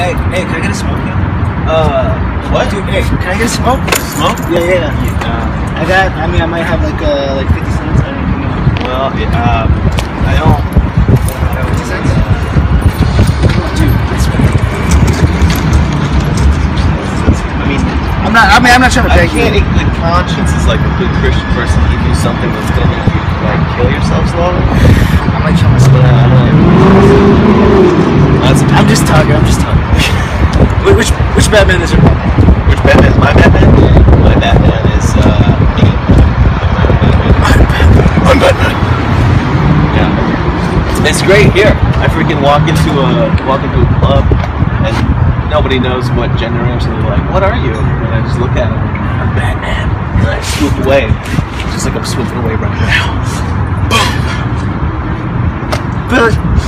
Hey, hey, can I get a smoke? Here? Uh, what? Dude, hey, can I get a smoke? Smoke? Yeah, yeah. Uh, I got. I mean, I might have like uh like fifty cents. I don't know. well, it, um, I don't. Fifty cents. Dude, I mean, I'm not. I mean, I'm not trying to I beg can't you. good conscience is like a good Christian person you something that's gonna make you like kill yourself slowly. I might kill myself. But I don't know. That's I'm just talking. I'm just talking. Wait, which which Batman is it? Which Batman is my Batman? My Batman is uh me. I'm Batman. Yeah. It's great here. I freaking walk into a walk into a club and nobody knows what gender I am, so they're like, "What are you?" And I just look at them. I'm Batman. And I swoop away, just like I'm swooping away right now. Billy.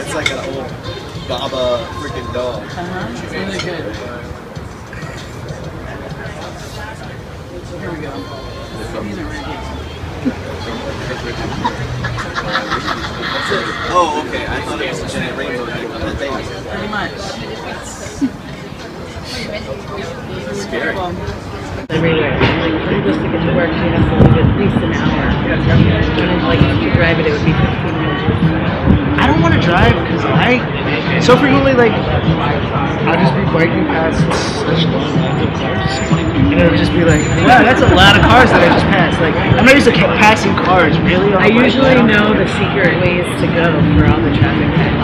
It's like an old Baba freaking dog. It's really good. Here we go. These are really Oh, okay. I thought it was a giant rainbow thing on the thing. good. Pretty much. Scary. everywhere. Like for just to get to work, you have to leave at least an hour. And like if you drive it, it would be 15 minutes. I don't want to drive because I so frequently like I'll just be biking past such long lines of cars, and it'll just be like, wow, that's a lot of cars that I just passed. Like I'm not used to passing cars, really. I I a bike. usually know the secret ways to go for all the traffic types.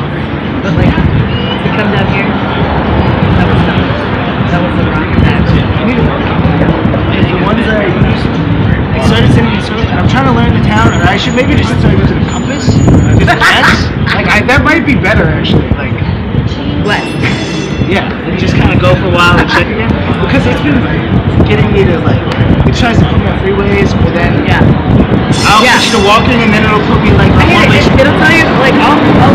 Like to come down here, that was not. That was the wrong patch. Because the ones that I use, I started sending so I'm trying to learn the town, and I should maybe just start using a compass. Uh, That's like I, that might be better actually. Like West. Yeah, and just kind of go for a while and check again. Because it's been getting me to like it tries to put me on freeways, but then Yeah. I'll Yeah. switch to walking, and then it'll put me like I on hate it. It'll tell you like I'll, I'll